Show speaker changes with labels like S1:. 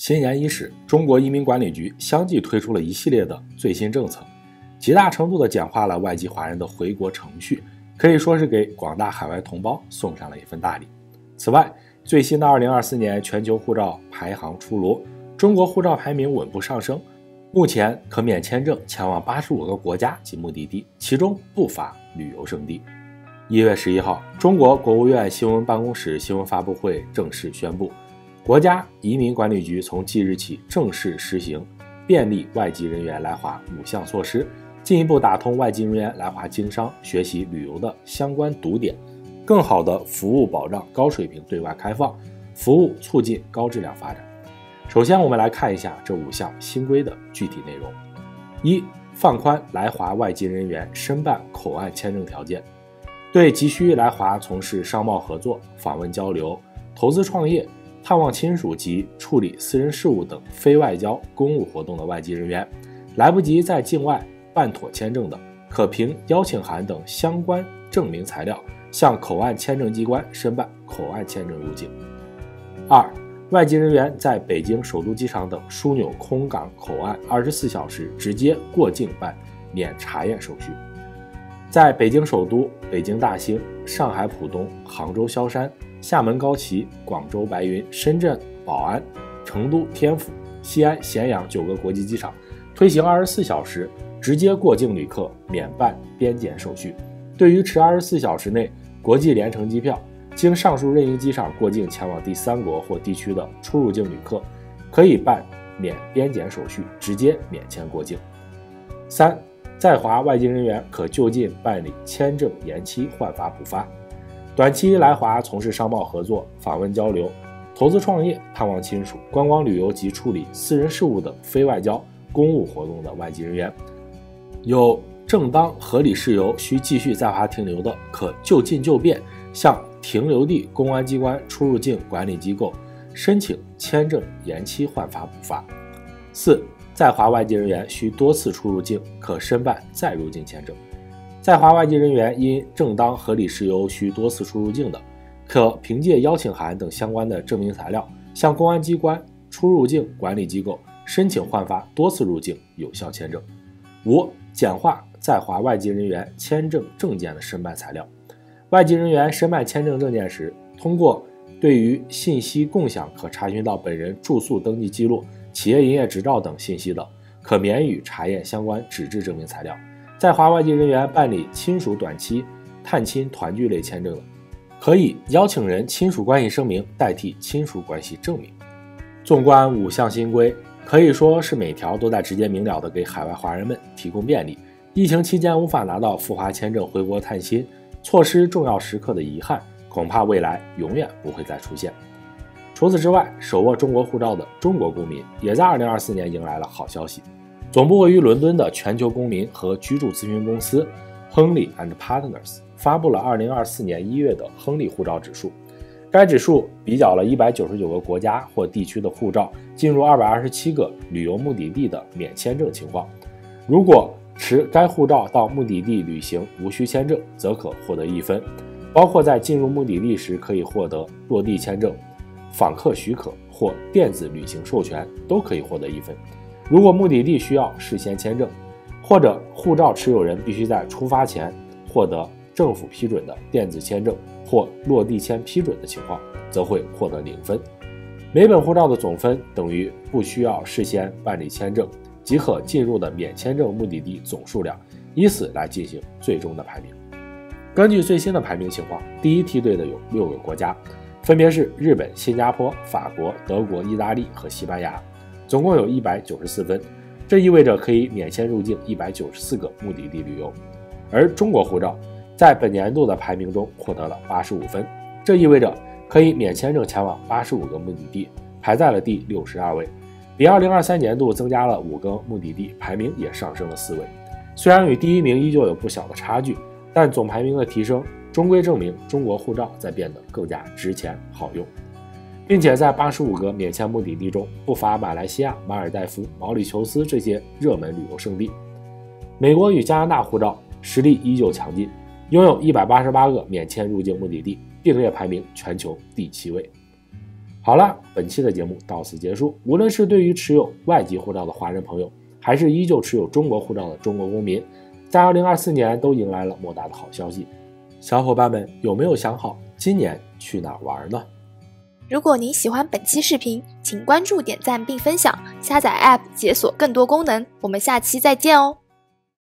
S1: 新年伊始，中国移民管理局相继推出了一系列的最新政策，极大程度地简化了外籍华人的回国程序，可以说是给广大海外同胞送上了一份大礼。此外，最新的2024年全球护照排行出炉，中国护照排名稳步上升，目前可免签证前往85个国家及目的地，其中不乏旅游胜地。一月十一号，中国国务院新闻办公室新闻发布会正式宣布。国家移民管理局从即日起正式实行便利外籍人员来华五项措施，进一步打通外籍人员来华经商、学习、旅游的相关堵点，更好的服务保障高水平对外开放，服务促进高质量发展。首先，我们来看一下这五项新规的具体内容：一、放宽来华外籍人员申办口岸签证条件，对急需来华从事商贸合作、访问交流、投资创业。探望亲属及处理私人事务等非外交公务活动的外籍人员，来不及在境外办妥签证的，可凭邀请函等相关证明材料，向口岸签证机关申办口岸签证入境。二、外籍人员在北京首都机场等枢纽空港口岸二十四小时直接过境办免查验手续，在北京首都、北京大兴、上海浦东、杭州萧山。厦门高崎、广州白云、深圳宝安、成都天府、西安咸阳九个国际机场推行二十四小时直接过境旅客免办边检手续。对于持二十四小时内国际联程机票，经上述任意机场过境前往第三国或地区的出入境旅客，可以办免边检手续，直接免签过境。三，在华外籍人员可就近办理签证延期换发补发。短期来华从事商贸合作、访问交流、投资创业、探望亲属、观光旅游及处理私人事务等非外交公务活动的外籍人员，有正当合理事由需继续在华停留的，可就近就便向停留地公安机关出入境管理机构申请签证延期换发补发。四，在华外籍人员需多次出入境，可申办再入境签证。在华外籍人员因正当合理事由需多次出入境的，可凭借邀请函等相关的证明材料，向公安机关、出入境管理机构申请换发多次入境有效签证。五、简化在华外籍人员签证证件的申办材料。外籍人员申办签证证件时，通过对于信息共享可查询到本人住宿登记记录、企业营业执照等信息的，可免予查验相关纸质证明材料。在华外籍人员办理亲属短期探亲团聚类签证的，可以邀请人亲属关系声明代替亲属关系证明。纵观五项新规，可以说是每条都在直接明了的给海外华人们提供便利。疫情期间无法拿到赴华签证回国探亲，错失重要时刻的遗憾，恐怕未来永远不会再出现。除此之外，手握中国护照的中国公民也在2024年迎来了好消息。总部位于伦敦的全球公民和居住咨询公司亨利 and Partners 发布了2024年1月的亨利护照指数。该指数比较了199个国家或地区的护照进入227个旅游目的地的免签证情况。如果持该护照到目的地旅行无需签证，则可获得一分，包括在进入目的地时可以获得落地签证、访客许可或电子旅行授权，都可以获得一分。如果目的地需要事先签证，或者护照持有人必须在出发前获得政府批准的电子签证或落地签批准的情况，则会获得零分。每本护照的总分等于不需要事先办理签证即可进入的免签证目的地总数量，以此来进行最终的排名。根据最新的排名情况，第一梯队的有六个国家，分别是日本、新加坡、法国、德国、意大利和西班牙。总共有一百九十四分，这意味着可以免签入境一百九十四个目的地旅游。而中国护照在本年度的排名中获得了八十五分，这意味着可以免签证前往八十五个目的地，排在了第六十二位，比二零二三年度增加了五个目的地，排名也上升了四位。虽然与第一名依旧有不小的差距，但总排名的提升终归证明中国护照在变得更加值钱好用。并且在八十五个免签目的地中，不乏马来西亚、马尔代夫、毛里求斯这些热门旅游胜地。美国与加拿大护照实力依旧强劲，拥有一百八十八个免签入境目的地，并列排名全球第七位。好了，本期的节目到此结束。无论是对于持有外籍护照的华人朋友，还是依旧持有中国护照的中国公民，在二零二四年都迎来了莫大的好消息。小伙伴们有没有想好今年去哪儿玩呢？
S2: 如果您喜欢本期视频请关注点赞并分享下载 app 解锁更多功能。我们下期再见哦。